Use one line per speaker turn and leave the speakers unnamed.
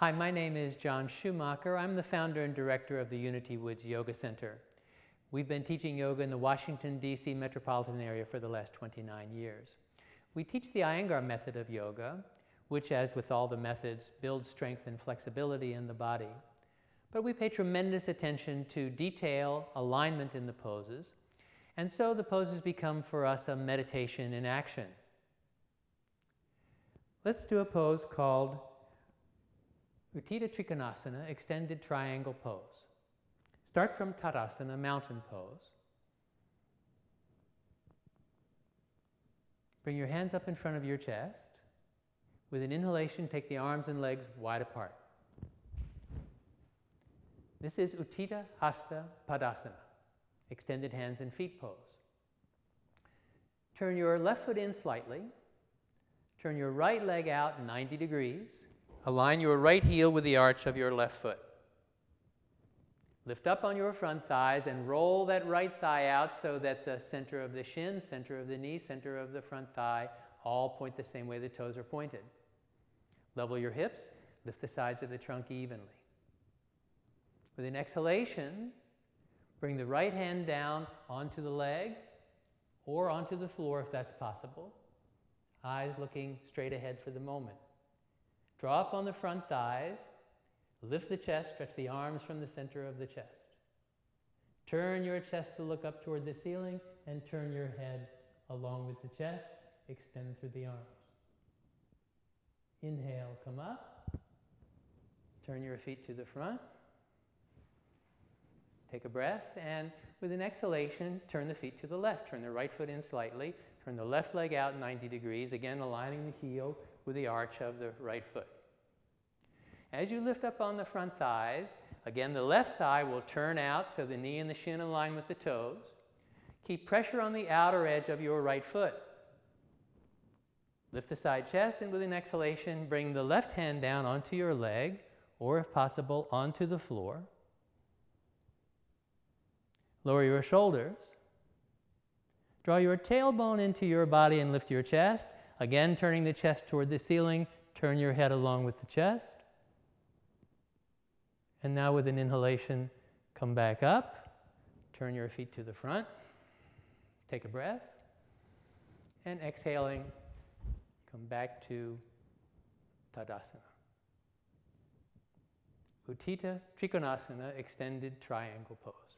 Hi, my name is John Schumacher. I'm the founder and director of the Unity Woods Yoga Center. We've been teaching yoga in the Washington, D.C. metropolitan area for the last 29 years. We teach the Iyengar method of yoga, which, as with all the methods, builds strength and flexibility in the body. But we pay tremendous attention to detail, alignment in the poses, and so the poses become for us a meditation in action. Let's do a pose called Utthita Trikonasana, extended triangle pose. Start from Tadasana, mountain pose. Bring your hands up in front of your chest. With an inhalation, take the arms and legs wide apart. This is Utthita Hasta Padasana, extended hands and feet pose. Turn your left foot in slightly. Turn your right leg out 90 degrees. Align your right heel with the arch of your left foot. Lift up on your front thighs and roll that right thigh out so that the center of the shin, center of the knee, center of the front thigh all point the same way the toes are pointed. Level your hips, lift the sides of the trunk evenly. With an exhalation, bring the right hand down onto the leg or onto the floor if that's possible. Eyes looking straight ahead for the moment. Draw up on the front thighs, lift the chest, stretch the arms from the center of the chest. Turn your chest to look up toward the ceiling and turn your head along with the chest, extend through the arms. Inhale, come up. Turn your feet to the front. Take a breath, and with an exhalation, turn the feet to the left. Turn the right foot in slightly. Turn the left leg out 90 degrees, again aligning the heel with the arch of the right foot. As you lift up on the front thighs, again the left thigh will turn out so the knee and the shin align with the toes. Keep pressure on the outer edge of your right foot. Lift the side chest and with an exhalation, bring the left hand down onto your leg or if possible onto the floor. Lower your shoulders. Draw your tailbone into your body and lift your chest. Again, turning the chest toward the ceiling, turn your head along with the chest. And now with an inhalation, come back up, turn your feet to the front, take a breath, and exhaling, come back to Tadasana. Utthita Trikonasana, extended triangle pose.